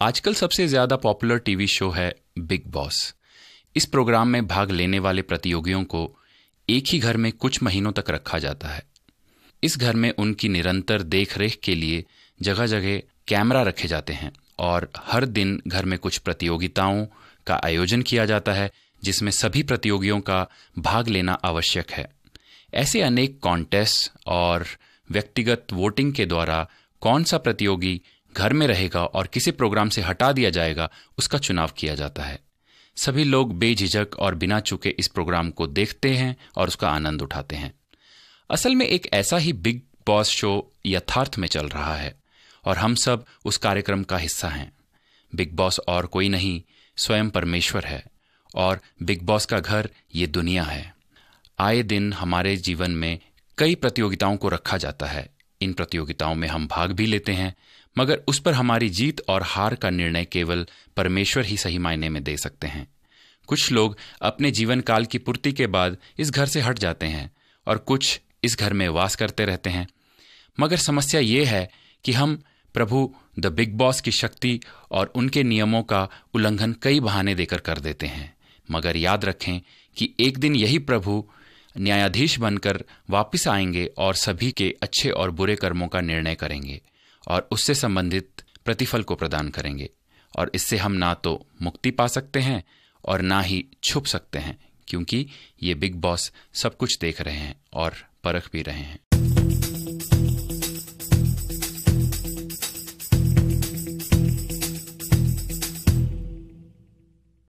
आजकल सबसे ज़्यादा पॉपुलर टीवी शो है बिग बॉस। इस प्रोग्राम में भाग लेने वाले प्रतियोगियों को एक ही घर में कुछ महीनों तक रखा जाता है। इस घर में उनकी निरंतर देखरेख के लिए जगह जगह कैमरा रखे जाते हैं और हर दिन घर में कुछ प्रतियोगिताओं का आयोजन किया जाता है, जिसमें सभी प्रतियोगियों का भाग लेना आवश्यक है। ऐसे अनेक कॉन्टेस्ट और व्यक्तिगत वोटिंग के द्वारा कौन सा प्रतियोगी घर में रहेगा और किसी प्रोग्राम से हटा दिया जाएगा, उसका चुनाव किया जाता है। सभी लोग बेझिझक और बिना चुके इस प्रोग्राम को देखते हैं और उसका आनंद उठाते हैं। असल में एक ऐसा ही बिग बॉस शो यथार्थ में चल रहा है और हम सब उस कार्यक्रम का हिस्सा हैं। बिग बॉस और कोई नहीं, स्वयं परमेश्वर है और बिग बॉस का घर ये दुनिया है। आए दिन हमारे जीवन में कई प्रतियोगिताओं को रखा जाता है। इन प्रतियोगिताओं में हम भाग भी लेते हैं मगर उस पर हमारी जीत और हार का निर्णय केवल परमेश्वर ही सही मायने में दे सकते हैं। कुछ लोग अपने जीवन काल की पूर्ति के बाद इस घर से हट जाते हैं और कुछ इस घर में वास करते रहते हैं। मगर समस्या ये है कि हम प्रभु, द बिग बॉस की शक्ति और उनके नियमों का उल्लंघन कई बहाने देकर कर देते हैं। मगर याद रखें कि एक दिन यही प्रभु न्यायाधीश बनकर वापस आएँगे और सभी के अच्छे और बुरे कर्मों का निर्णय करेंगे। और उससे संबंधित प्रतिफल को प्रदान करेंगे। और इससे हम ना तो मुक्ति पा सकते हैं और ना ही छुप सकते हैं, क्योंकि ये बिग बॉस सब कुछ देख रहे हैं और परख भी रहे हैं।